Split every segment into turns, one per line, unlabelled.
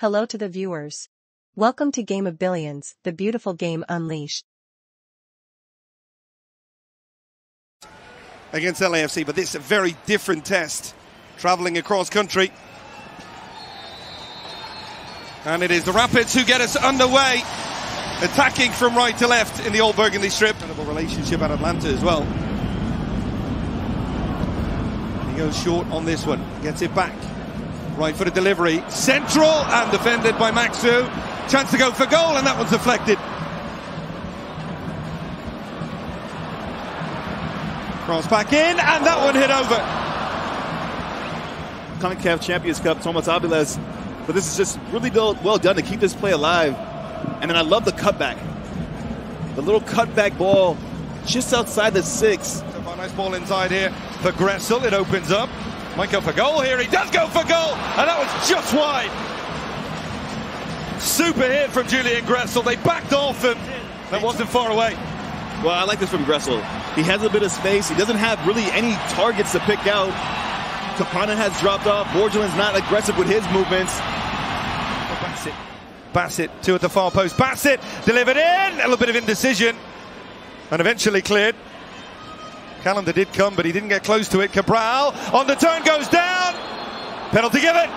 Hello to the viewers. Welcome to Game of Billions, the beautiful game unleashed.
Against LAFC, but this is a very different test. Travelling across country. And it is the Rapids who get us underway. Attacking from right to left in the old Burgundy strip. Incredible relationship at Atlanta as well. He goes short on this one. Gets it back. Right for the delivery. Central and defended by Maxsø. Chance to go for goal and that one's deflected. Cross back in and that one hit over.
CONCACAF Champions Cup, Tomás Avilés. But this is just really well done to keep this play alive. And then I love the cutback. The little cutback ball just outside the six.
Nice ball inside here for Gressel. It opens up. Might go for goal here. He does go for goal. And that was just wide. Super hit from Julian Gressel. They backed off him. That wasn't far away.
Well, I like this from Gressel. He has a bit of space. He doesn't have really any targets to pick out. Campana has dropped off. Borgelin's not aggressive with his movements.
Bassett. Bassett, two at the far post. Bassett delivered in. A little bit of indecision. And eventually cleared. Callender did come, but he didn't get close to it. Cabral on the turn goes down. Penalty given.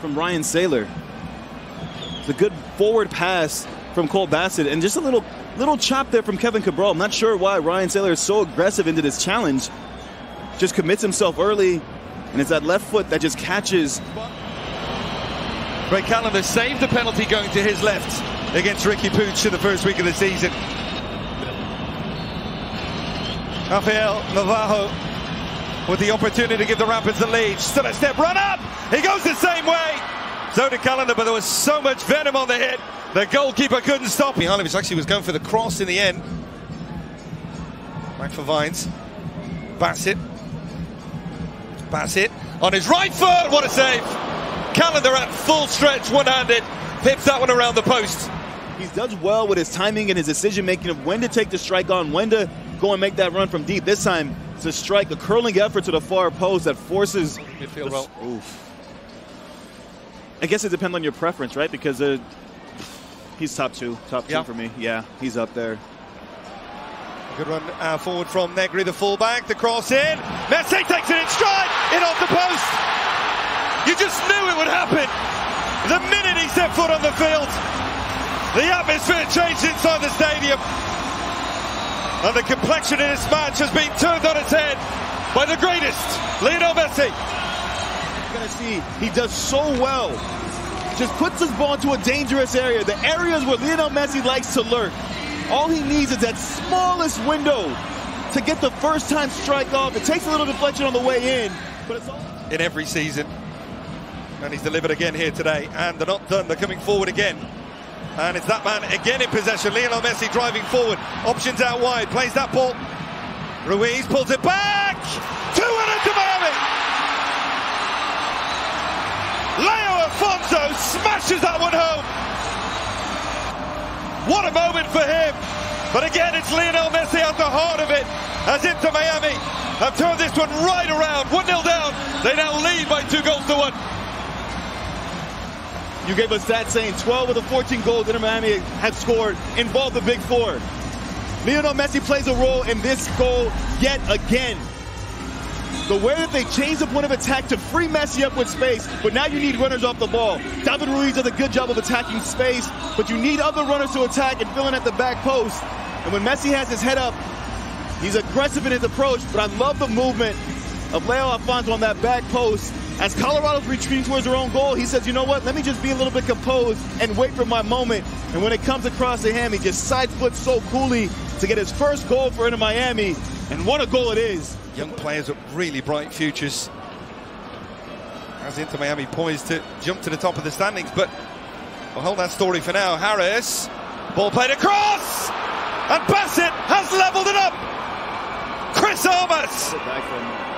From Ryan Sailor. It's a good forward pass from Cole Bassett, and just a little little chop there from Kevin Cabral. I'm not sure why Ryan Sailor is so aggressive into this challenge. Just commits himself early, and it's that left foot that just catches.
Ray Callender saved the penalty going to his left against Riqui Puig in the first week of the season. Rafael Navarro with the opportunity to give the Rapids the lead. Still a step, run up! He goes the same way! So did Callender, but there was so much venom on the hit, the goalkeeper couldn't stop. Mihailovic actually was going for the cross in the end. Back for Vines. Bassett. Bassett on his right foot, what a save! Callender at full stretch, one-handed, pips that one around the post.
He does well with his timing and his decision making of when to take the strike on, when to go and make that run from deep. This time, it's a strike, a curling effort to the far post that forces
midfield well.
Oof. I guess it depends on your preference, right? Because uh, he's top two, top two for me. Yeah, he's up there.
Good run uh, forward from Negri, the fullback. The cross in. Messi takes it in stride, in off the post. You just knew it would happen. The minute he set foot on the field, the atmosphere changed inside the stadium. And the complexion in this match has been turned on its head by the greatest, Lionel Messi.
You're going to see he does so well. Just puts his ball into a dangerous area. The areas where Lionel Messi likes to lurk. All he needs is that smallest window to get the first time strike off. It takes a little deflection on the way in, but it's all
in every season. And he's delivered again here today. And they're not done. They're coming forward again. And it's that man again in possession. Lionel Messi driving forward. Options out wide. Plays that ball. Ruiz pulls it back. 2 1 to Miami. Leo Afonso smashes that one home. What a moment for him. But again, it's Lionel Messi at the heart of it as Inter Miami have turned this one right around. 1 0 down. They now lead by two goals to one.
You gave us that saying 12 of the 14 goals Inter Miami have scored involve the Big Four. Lionel Messi plays a role in this goal yet again. The way that they changed the point of attack to free Messi up with space, but now you need runners off the ball. David Ruiz does a good job of attacking space, but you need other runners to attack and fill in at the back post. And when Messi has his head up, he's aggressive in his approach, but I love the movement of Leo Afonso on that back post. As Colorado's retreating towards their own goal, he says, you know what, let me just be a little bit composed and wait for my moment. And when it comes across to him, he just side flips so coolly to get his first goal for Inter Miami. And what a goal it is.
Young players with really bright futures. As Inter Miami poised to jump to the top of the standings. But we'll hold that story for now. Harris, ball played across! And Bassett has leveled it up! Chris Armas!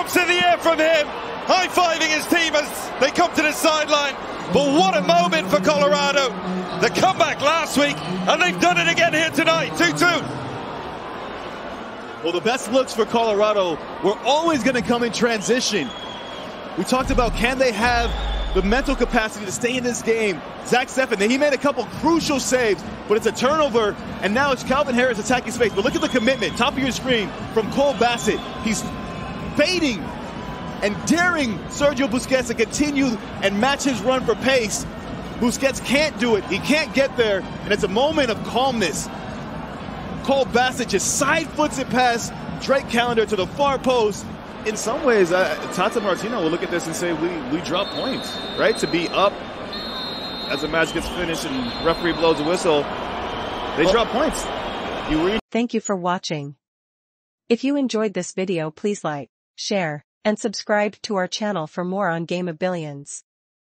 Pumps in the air from him, high-fiving his team as they come to the sideline. But what a moment for Colorado. The comeback last week, and they've done it again here tonight, 2-2.
Well, the best looks for Colorado were always going to come in transition. We talked about can they have the mental capacity to stay in this game. Zach Steffen, he made a couple crucial saves, but it's a turnover, and now it's Calvin Harris attacking space. But look at the commitment, top of your screen, from Cole Bassett. He's fading and daring Sergio Busquets to continue and match his run for pace. Busquets can't do it. He can't get there, and it's a moment of calmness. Cole Bassett just side foots it past Drake Callender to the far post. In some ways, uh, Tata Martino will look at this and say, we, we drop points, right? To be up as the match gets finished and referee blows a whistle, they well, drop points.
You Thank you for watching. If you enjoyed this video please like, share, and subscribe to our channel for more on Game of Billions.